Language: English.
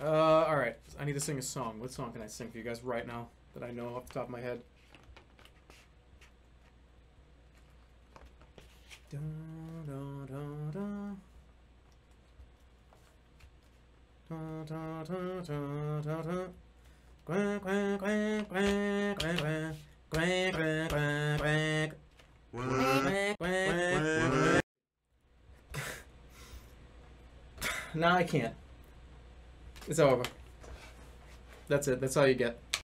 Uh, all right. I need to sing a song. What song can I sing for you guys right now that I know off the top of my head? Da, da, da. Nah, I can't. It's over. That's it. That's all you get.